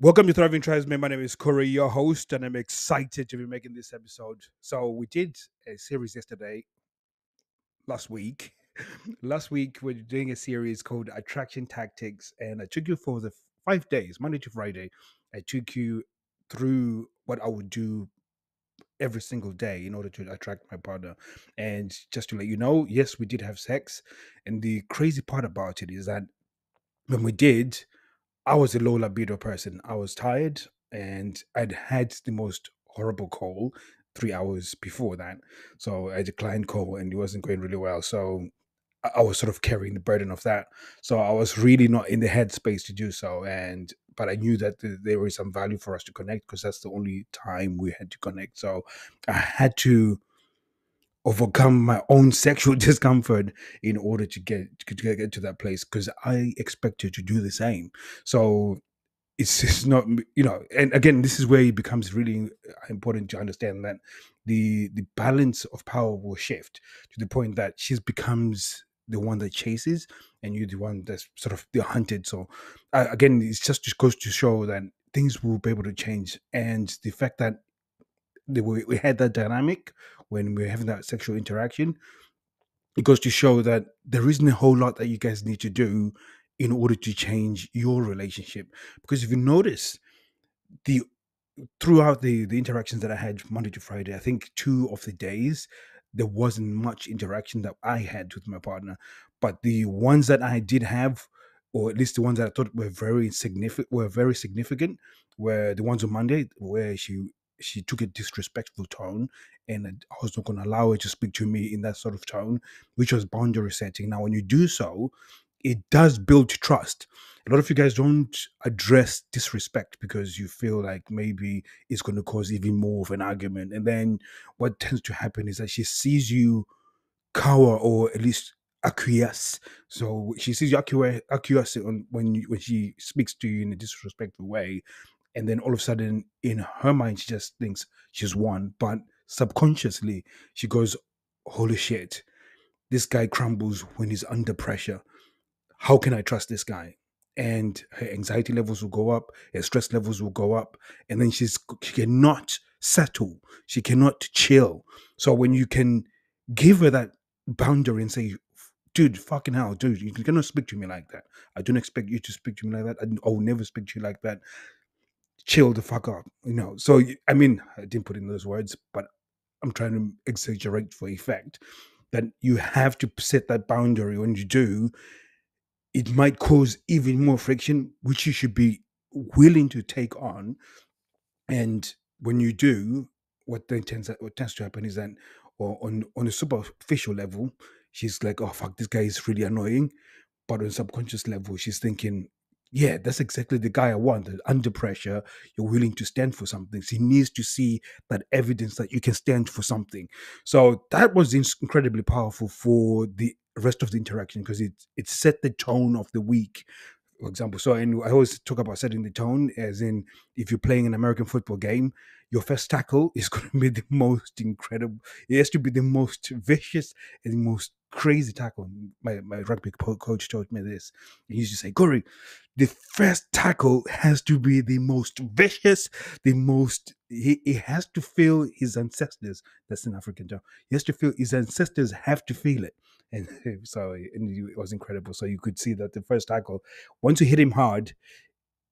Welcome to Thriving Tribesmen. My name is Kuri, your host, and I'm excited to be making this episode. So, we did a series yesterday, last week. last week, we're doing a series called Attraction Tactics, and I took you for the five days, Monday to Friday. I took you through what I would do every single day in order to attract my partner. And just to let you know, yes, we did have sex. And the crazy part about it is that when we did, I was a low libido person. I was tired and I'd had the most horrible call three hours before that. So I declined call and it wasn't going really well. So I I was sort of carrying the burden of that. So I was really not in the headspace to do so. And but I knew that there was some value for us to connect because that's the only time we had to connect. So I had to overcome my own sexual discomfort in order to get to get, to that place because I expected to do the same. So it's just not you know and again this is where it becomes really important to understand that the the balance of power will shift to the point that she becomes the one that chases and you're the one that's sort of the hunted so uh, again it's just just goes to show that things will be able to change and the fact that we, had that dynamic when we we're having that sexual interaction it goes to show that there isn't a whole lot that you guys need to do in order to change your relationship. Because if you notice the throughout the the interactions that i had monday to friday i think two of the days there wasn't much interaction that i had with my partner. But the ones that i did have or at least the ones that i thought were very significant were very significant were the ones on monday where she she took a disrespectful tone and i was not going to allow her to speak to me in that sort of tone which was boundary setting now when you do so it does build trust. A lot of you guys don't address disrespect because you feel like maybe it's going to cause even more of an argument. And then what tends to happen is that she sees you cower or at least acquiesce. So she sees you acquiesce, when when she speaks to you in a disrespectful way, and then all of a sudden in her mind she just thinks she's won, but subconsciously she goes, "Holy shit, this guy crumbles when he's under pressure." how can I trust this guy? And her anxiety levels will go up, her stress levels will go up, and then she's she cannot settle, she cannot chill. So when you can give her that boundary and say, dude, fucking hell, dude, you cannot speak to me like that. I don't expect you to speak to me like that. I, I will never speak to you like that. Chill the fuck up, you know. So I mean, I didn't put in those words, but I'm trying to exaggerate for effect. That you have to set that boundary when you do, it might cause even more friction, which you should be willing to take on. And when you do, what then tends what tends to happen is that, or on on a superficial level, she's like, "Oh fuck, this guy is really annoying," but on subconscious level, she's thinking, "Yeah, that's exactly the guy I want. Under pressure, you're willing to stand for something." So he needs to see that evidence that you can stand for something. So that was incredibly powerful for the rest of the interaction because it it set the tone of the week for example so and i always talk about setting the tone as in if you're playing an american football game your first tackle is going to be the most incredible it has to be the most vicious and the most crazy tackle my, my rugby co- coach told me this he used to say Kuri the first tackle has to be the most vicious the most he, he has to feel his ancestors that's an african term he has to feel his ancestors have to feel it and so and it was incredible. So you could see that the first tackle, once you hit him hard,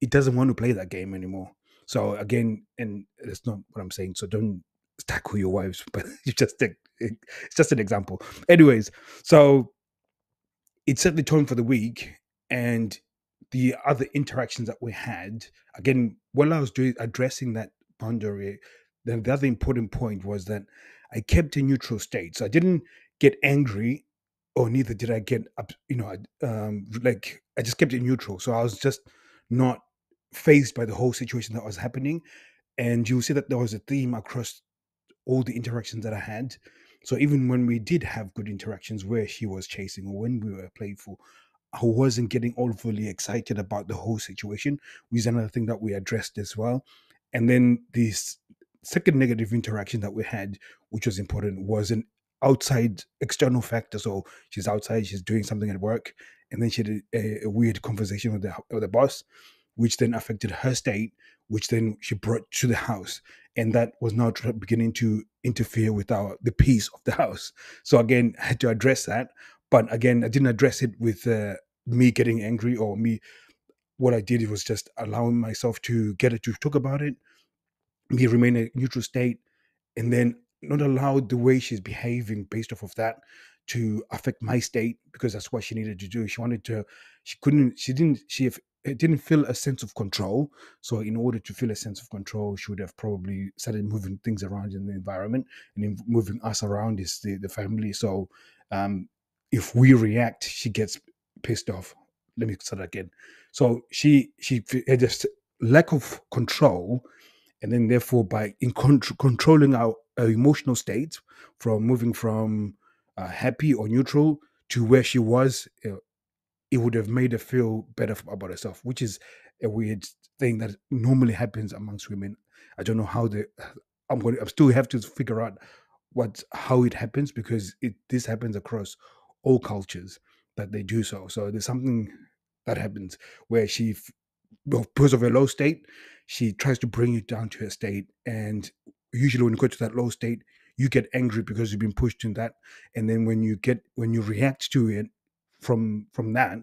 he doesn't want to play that game anymore. So again, and that's not what I'm saying. So don't tackle your wives, but you just it's just an example. Anyways, so it set the tone for the week, and the other interactions that we had. Again, while I was doing addressing that boundary, then the other important point was that I kept a neutral state. So I didn't get angry or neither did I get up, you know, um, like I just kept it neutral. So I was just not phased by the whole situation that was happening. And you'll see that there was a theme across all the interactions that I had. So even when we did have good interactions where she was chasing or when we were playful, I wasn't getting overly excited about the whole situation, which is another thing that we addressed as well. And then this second negative interaction that we had, which was important, was an outside external factor. So she's outside, she's doing something at work, and then she had a, a weird conversation with the with the boss. Which then affected her state, which then she brought to the house, and that was now beginning to interfere with our the peace of the house. So again, I had to address that, but again, I didn't address it with uh, me getting angry or me. What I did was just allowing myself to get it to talk about it, me remain a neutral state, and then not allow the way she's behaving based off of that to affect my state because that's what she needed to do. She wanted to, she couldn't, she didn't, she it didn't feel a sense of control. So, in order to feel a sense of control, she would have probably started moving things around in the environment and in moving us around is the, the family. So, um, if we react, she gets pissed off. Let me start again. So she she had this lack of control, and then therefore by in controlling our, our, emotional state from moving from uh, happy or neutral to where she was uh, it would have made her feel better about herself, which is a weird thing that normally happens amongst women. I don't know how the I'm going. I still have to figure out what how it happens because it this happens across all cultures that they do so. So there's something that happens where she, because of her low state, she tries to bring you down to her state, and usually when you go to that low state, you get angry because you've been pushed in that, and then when you get when you react to it from from that,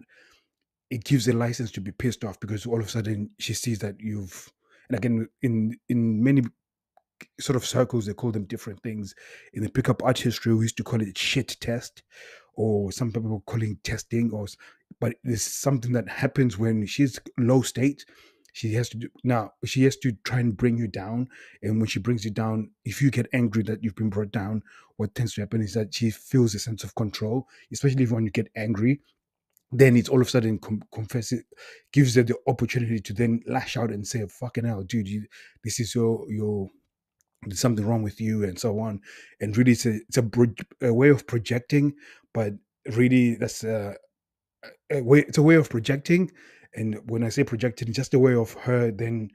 it gives a license to be pissed off because all of a sudden she sees that you've and again in in many sort of circles they call them different things. In the pickup art history we used to call it shit test or some people calling testing or but it's something that happens when she's low state she has to do now she has to try and bring you down and when she brings you down if you get angry that you've been brought down what tends to happen is that she feels a sense of control especially when you get angry then it's all of a sudden com- confess it gives her the opportunity to then lash out and say fucking hell dude you, this is your your there's something wrong with you and so on. And really it's a, it's a, a way of projecting but really that's a, a way it's a way of projecting and when I say projecting, just a way of her then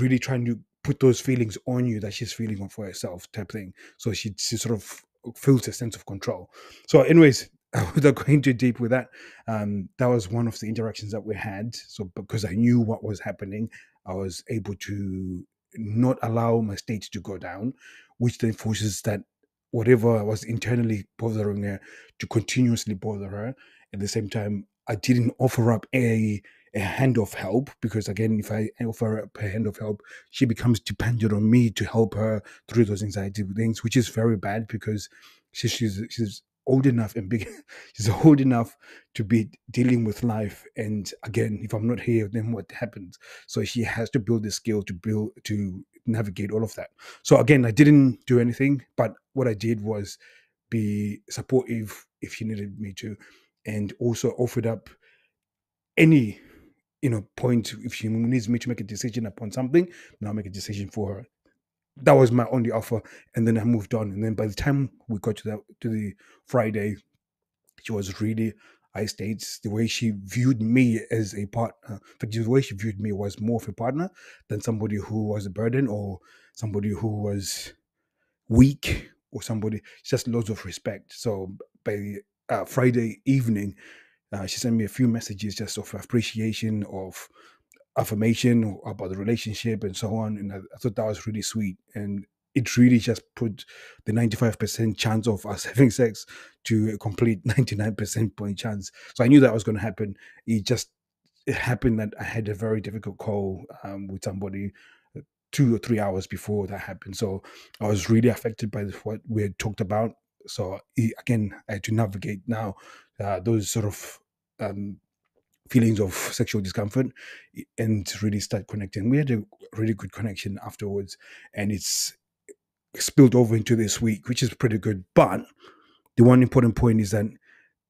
really trying to put those feelings on you that she's feeling for herself, type thing. So she, she sort of feels a sense of control. So, anyways, without going too deep with that, um, that was one of the interactions that we had. So, because I knew what was happening, I was able to not allow my state to go down, which then forces that whatever was internally bothering her to continuously bother her. At the same time, I didn't offer up a a hand of help because again, if I offer up a hand of help, she becomes dependent on me to help her through those anxiety things, which is very bad because she, she's she's old enough and big she's old enough to be dealing with life. And again if i'm not here then what happens? So she has to build the skill to build to navigate all of that. So again i didn't do anything but what i did was be supportive if she needed me to and also offered up any you know point if she needs me to make a decision upon something then i'll make a decision for her. That was my only offer and then i moved on and then by the time we got to that to the friday she was really i states the way she viewed me as a partner uh, the way she viewed me was more of a partner than somebody who was a burden or somebody who was weak or somebody just loads of respect. So by uh, Friday evening, uh, she sent me a few messages just of appreciation, of affirmation about the relationship and so on. And I, I thought that was really sweet. And it really just put the 95% chance of us having sex to a complete 99% point chance. So I knew that was going to happen. It just it happened that I had a very difficult call um, with somebody uh, two or three hours before that happened. So I was really affected by what we had talked about. So again, I had to navigate now uh, those sort of um, feelings of sexual discomfort and really start connecting. We had a really good connection afterwards, and it's spilled over into this week, which is pretty good. But the one important point is that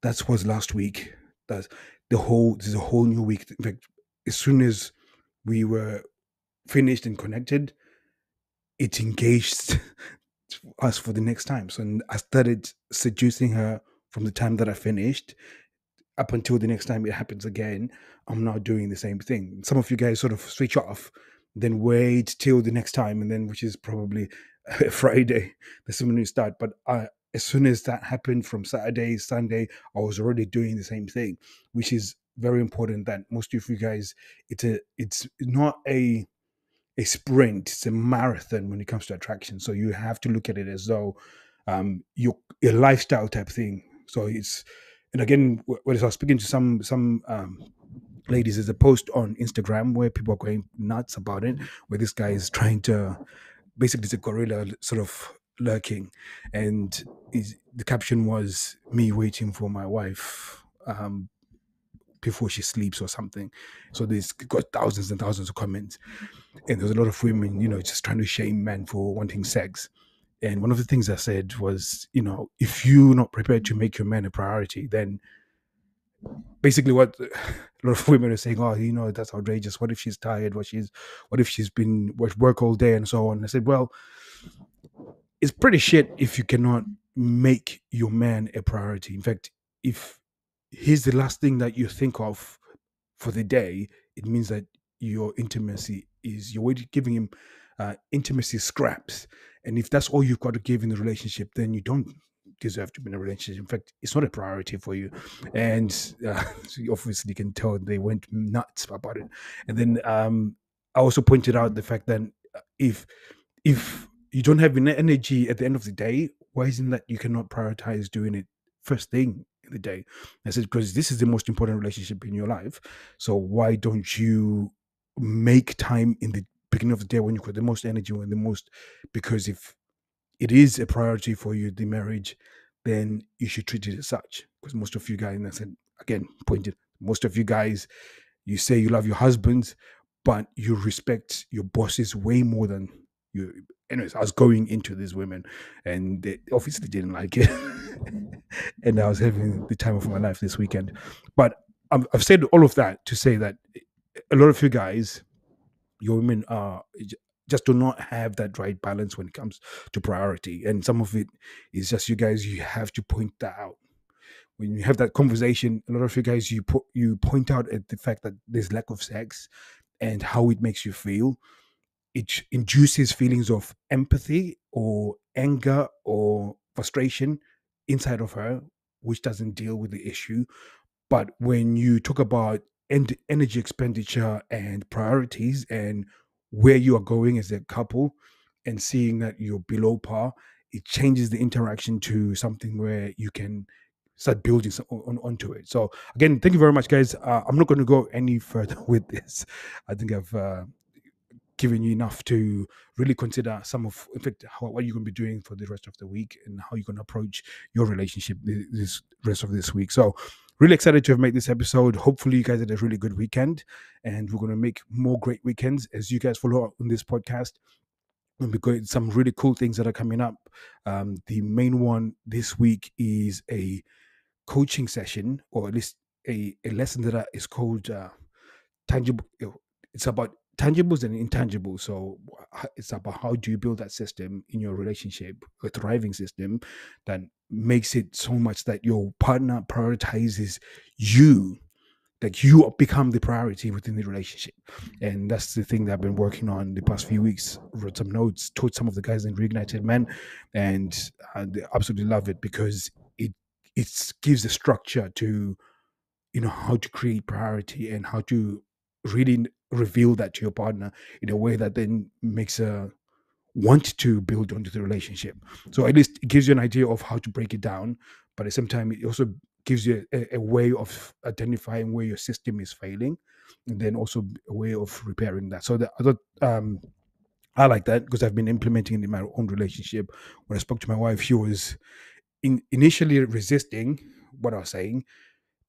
that was last week. That the whole. There's a whole new week. In fact, as soon as we were finished and connected, it engaged us for the next time. So I started seducing her from the time that I finished up until the next time it happens again. I'm now doing the same thing. Some of you guys sort of switch off, then wait till the next time, and then which is probably Friday. That's when you start. But I, as soon as that happened from Saturday, Sunday, I was already doing the same thing, which is very important that most of you guys it's a it's not a a sprint it's a marathon when it comes to attraction. So you have to look at it as though um you a lifestyle type thing. So it's and again when i was speaking to some some um ladies there's a post on instagram where people are going nuts about it where this guy is trying to basically it's a gorilla sort of lurking. And is, the caption was me waiting for my wife um before she sleeps or something. So there's got thousands and thousands of comments and there's a lot of women you know just trying to shame men for wanting sex. And one of the things i said was you know if you're not prepared to make your man a priority then basically what a lot of women are saying oh you know that's outrageous. What if she's tired? What she's what if she's been work all day and so on? I said well it's pretty shit if you cannot make your man a priority. In fact if he's the last thing that you think of for the day it means that your intimacy is you're giving him uh, intimacy scraps and if that's all you've got to give in the relationship then you don't deserve to be in a relationship. In fact, it's not a priority for you. And uh, so you obviously can tell they went nuts about it. And then um, I also pointed out the fact that uh, if if you don't have energy at the end of the day, why isn't that you cannot prioritize doing it first thing in the day? I said because this is the most important relationship in your life. So why don't you make time in the beginning of the day when you've got the most energy and the most because if it is a priority for you, the marriage, then you should treat it as such. Because most of you guys, and I said again, pointed, most of you guys, you say you love your husbands, but you respect your bosses way more than you. Anyways, I was going into these women, and they obviously didn't like it, and I was having the time of my life this weekend. But I've said all of that to say that a lot of you guys, your women are just do not have that right balance when it comes to priority. And some of it is just you guys, you have to point that out. When you have that conversation, a lot of you guys you put you point out at the fact that there's lack of sex and how it makes you feel. It induces feelings of empathy or anger or frustration inside of her, which doesn't deal with the issue. But when you talk about energy expenditure and priorities and where you are going as a couple and seeing that you're below par, it changes the interaction to something where you can start building on, onto it. So again, thank you very much, guys. Uh, I'm not going to go any further with this. I think I've uh, given you enough to really consider some of, in fact, how, what you're going to be doing for the rest of the week and how you're going to approach your relationship this rest of this week. So really excited to have made this episode. Hopefully, you guys had a really good weekend, and we're going to make more great weekends as you guys follow up on this podcast. And we got some really cool things that are coming up. Um, the main one this week is a coaching session, or at least a, a lesson that is called uh, tangible. It's about tangibles and intangibles. So it's about how do you build that system in your relationship, a thriving system that makes it so much that your partner prioritizes you like you become the priority within the relationship. And that's the thing that i've been working on the past few weeks. Wrote some notes taught some of the guys in reignited men and they absolutely love it because it it gives a structure to you know how to create priority and how to really reveal that to your partner in a way that then makes a want to build onto the relationship. So at least it gives you an idea of how to break it down, but at the same time, it also gives you a, a way of identifying where your system is failing, and then also a way of repairing that. So that I um, I like that because I've been implementing it in my own relationship. When I spoke to my wife, she was in, initially resisting what I was saying,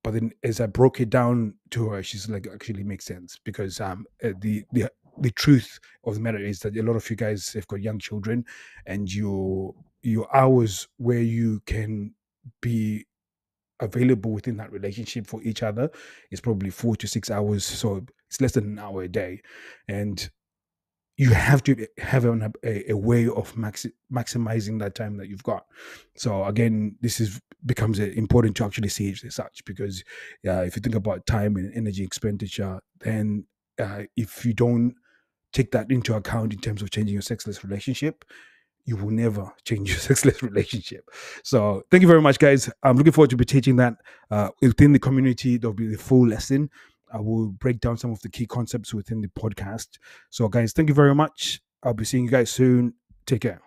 but then as I broke it down to her, she's like, actually makes sense because um, uh, the the the truth of the matter is that a lot of you guys have got young children and your your hours where you can be available within that relationship for each other is probably four to six hours so it's less than an hour a day. And you have to have a, a, way of maxi- maximizing that time that you've got. So again this is becomes important to actually see it as such because uh, if you think about time and energy expenditure then uh, if you don't take that into account in terms of changing your sexless relationship, you will never change your sexless relationship. So thank you very much, guys. I'm looking forward to be teaching that uh, within the community. There'll be the full lesson. I will break down some of the key concepts within the podcast. So, guys, thank you very much. I'll be seeing you guys soon. Take care.